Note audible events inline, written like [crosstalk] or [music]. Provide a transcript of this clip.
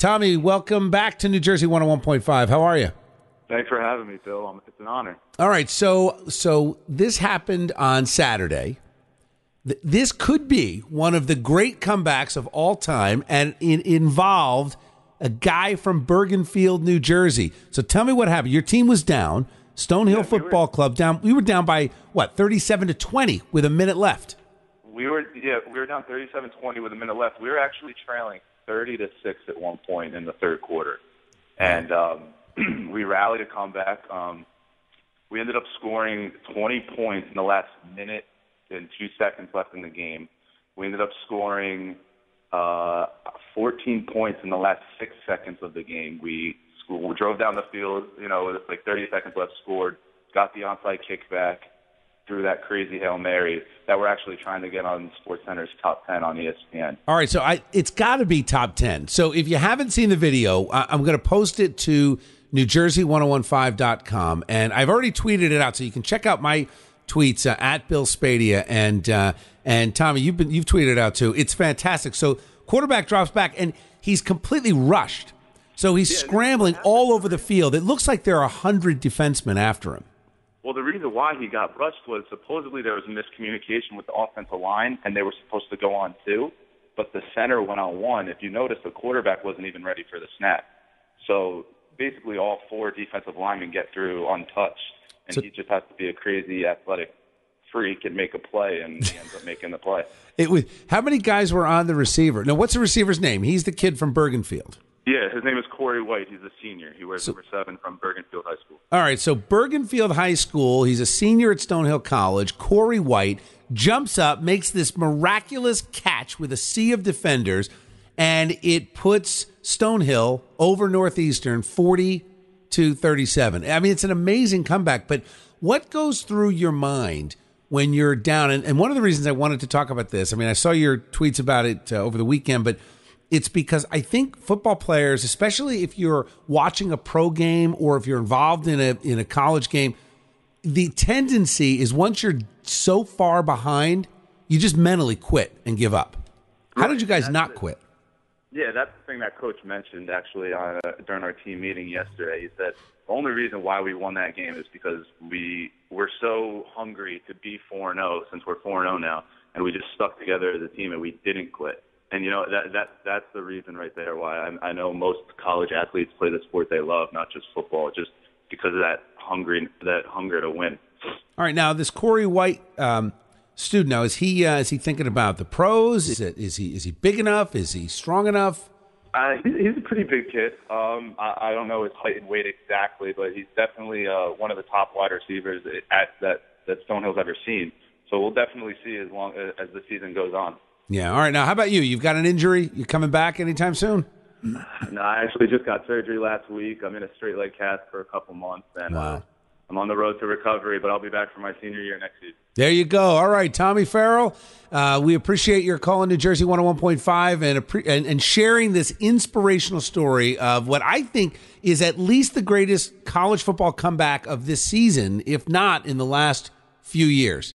Tommy, welcome back to New Jersey 101.5. How are you? Thanks for having me, Bill. Um, it's an honor. All right, so so this happened on Saturday. This could be one of the great comebacks of all time, and it involved a guy from Bergenfield, New Jersey. So tell me what happened. Your team was down. Stonehill we were- Football Club down. We were down by what, thirty-seven to twenty, with a minute left. We were yeah, we were down 37-20 with a minute left. We were actually trailing 30 to 6 at one point in the third quarter. And um [clears throat] we rallied a comeback. Um we ended up scoring 20 points in the last minute and 2 seconds left in the game. We ended up scoring uh 14 points in the last 6 seconds of the game. We, we drove down the field, you know, with like 30 seconds left, scored, got the onside kickback, threw that crazy Hail Mary that we're actually trying to get on SportsCenter's top 10 on ESPN. All right, so I it's got to be top 10. So if you haven't seen the video, I, I'm going to post it to NewJersey1015.com and I've already tweeted it out so you can check out my tweets uh, at Bill Spadea and uh, and Tommy, you've been you've tweeted it out too. It's fantastic. So quarterback drops back and he's completely rushed. So he's scrambling all over the field. It looks like there are a hundred defensemen after him. Well, the reason why he got rushed was supposedly there was a miscommunication with the offensive line, and they were supposed to go on two, but the center went on one. If you notice, the quarterback wasn't even ready for the snap. So basically, all four defensive linemen get through untouched, and So- he just has to be a crazy athletic freak and make a play, and he ends up making the play. [laughs] It was how many guys were on the receiver? Now, what's the receiver's name? He's the kid from Bergenfield. Yeah, his name is Corey White. He's a senior. He wears number seven from Bergenfield High School. All right, so Bergenfield High School, he's a senior at Stonehill College. Corey White jumps up, makes this miraculous catch with a sea of defenders, and it puts Stonehill over Northeastern 40 to 37. I mean, it's an amazing comeback, but what goes through your mind when you're down? And, and one of the reasons I wanted to talk about this, I mean, I saw your tweets about it uh, over the weekend, but it's because I think football players, especially if you're watching a pro game or if you're involved in a in a college game, the tendency is once you're so far behind, you just mentally quit and give up. How did you guys not quit? Yeah, that's the thing that coach mentioned actually uh, during our team meeting yesterday. He said the only reason why we won that game is because we were so hungry to be 4 0 since we're 4 0 now, and we just stuck together as a team and we didn't quit. And you know that that that's the reason right there why I, I know most college athletes play the sport they love, not just football, just because of that hungry that hunger to win. All right, now this Corey White um, student, now is he uh, is he thinking about the pros? Is it is he is he big enough? Is he strong enough? Uh, he's, he's a pretty big kid. Um, I, I don't know his height and weight exactly, but he's definitely uh, one of the top wide receivers at that that Stonehill's ever seen. So we'll definitely see as long as the season goes on. Yeah. All right. Now, how about you? You've got an injury. You coming back anytime soon? No, I actually just got surgery last week. I'm in a straight leg cast for a couple months, and uh, I'm on the road to recovery. But I'll be back for my senior year next season. There you go. All right, Tommy Farrell. Uh, we appreciate your call in New Jersey 101.5 and, and and sharing this inspirational story of what I think is at least the greatest college football comeback of this season, if not in the last few years.